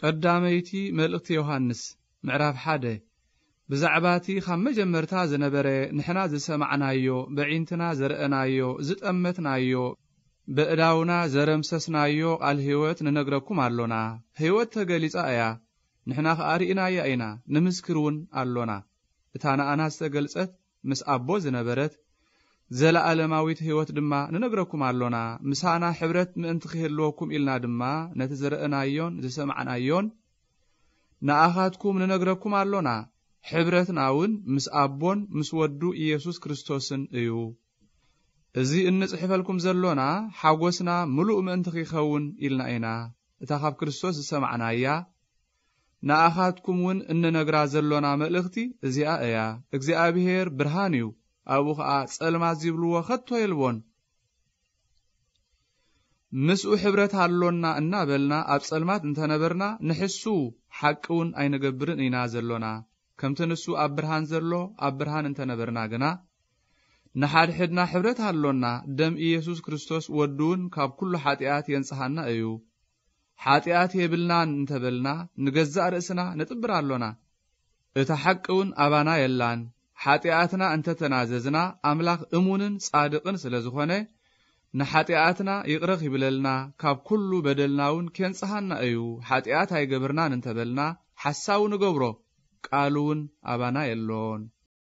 ቀዳመይቲ መልእኽቲ ዮሃንስ ምዕራፍ ሓደ። ብዛዕባ እቲ ካብ መጀመርታ ዝነበረ ንሕና ዝሰማዕናዮ በዒንትና ዘርአናዮ ዝጠመትናዮ ብእዳውና ዘረምሰስናዮ ቃል ህይወት ንነግረኩም ኣሎና ህይወት ተገሊጻ እያ። ንሕና ከዓ ርኢናያ ኢና ንምስክር እውን ኣሎና እታ ንኣና ዝተገልጸት ምስ ኣቦ ዝነበረት ዘለኣለማዊት ህይወት ድማ ንነግረኩም ኣሎና ምሳና ሕብረት ምእንቲ ክህልወኩም ኢልና ድማ ነቲ ዝረአናዮን ዝሰማዕናዮን ንኣኻትኩም ንነግረኩም ኣሎና ሕብረትና እውን ምስ ኣቦን ምስ ወዱ ኢየሱስ ክርስቶስን እዩ። እዚ እንጽሕፈልኩም ዘሎና ሓጐስና ምሉእ ምእንቲ ኺኸውን ኢልና ኢና። እታ ካብ ክርስቶስ ዝሰማዕናያ ንኣኻትኩም እውን እንነግራ ዘሎና መልእኽቲ እዚኣ እያ። እግዚኣብሔር ብርሃን እዩ ኣብኡ ኸዓ ጸልማት ዝብልዎ ኸቶ የልቦን። ምስኡ ሕብረት ኣሎና እናበልና ኣብ ጸልማት እንተነበርና ንሕሱ ሓቂ እውን ኣይንገብርን ኢና ዘሎና። ከምቲ ንሱ ኣብ ብርሃን ዘሎ ኣብ ብርሃን እንተነበርና ግና ንሓድሕድና ሕብረት ኣሎና ደም ኢየሱስ ክርስቶስ ወዱውን ካብ ኩሉ ሓጢኣት የንጽሓና እዩ። ሓጢኣት የብልናን እንተበልና ንገዛእ ርእስና ንጥብር ኣሎና እታ ሓቂ እውን ኣባና የላን ሓጢኣትና እንተተናዘዝና ኣምላኽ እሙንን ጻድቕን ስለ ዝኾነ ንሓጢኣትና ይቕረኽ ይብለልና። ካብ ኩሉ በደልና እውን ኬንጽሓና እዩ። ሓጢኣት ኣይገብርናን እንተበልና ሓሳቡ ንገብሮ ቃል እውን ኣባና የሎን